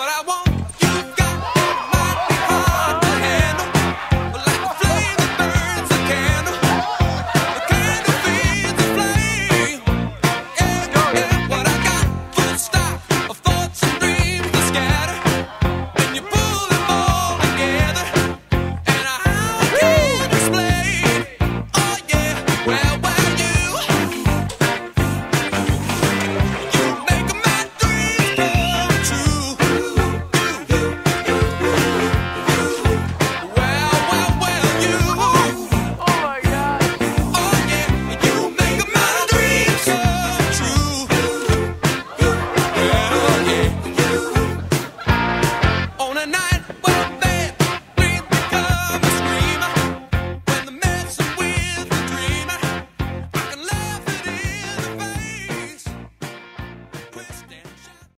what I want.